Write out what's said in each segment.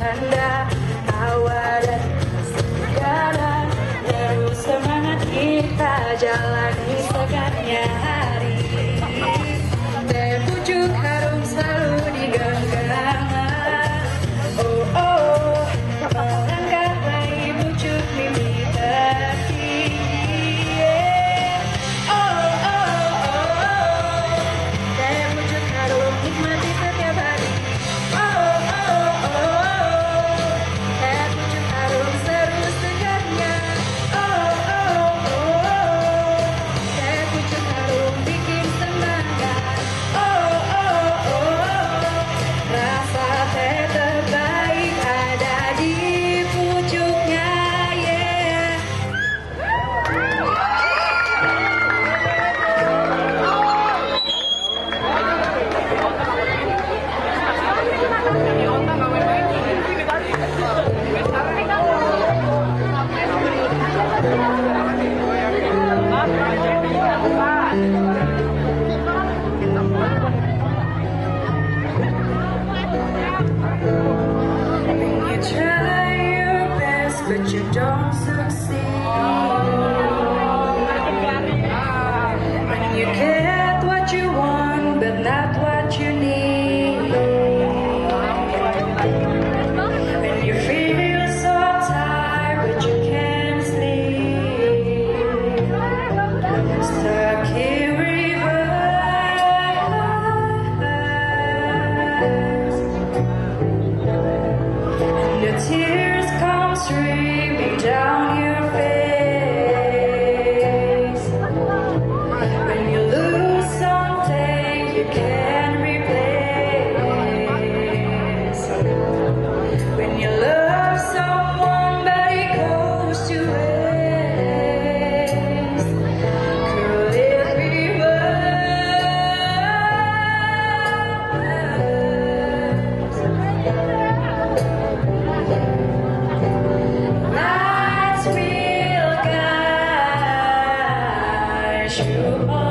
and you home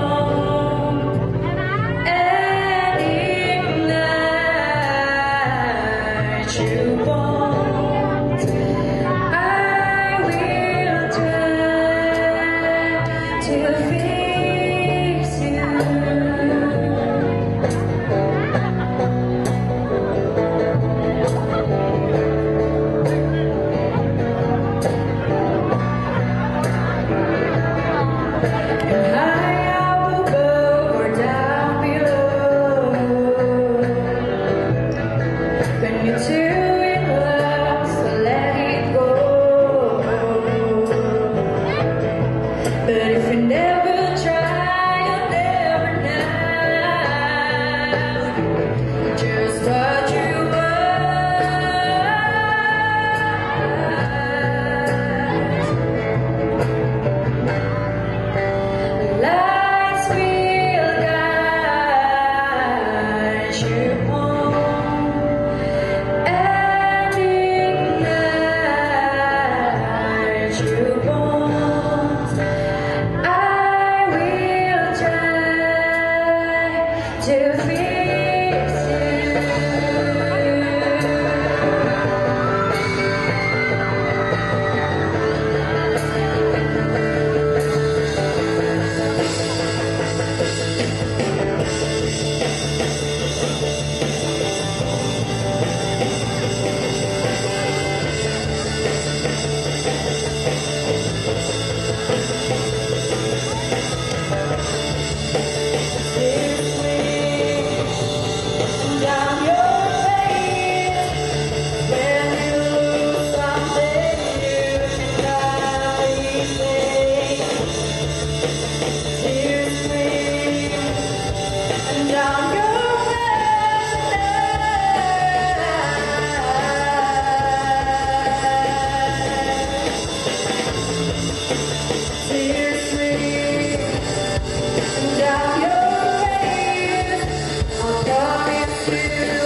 free.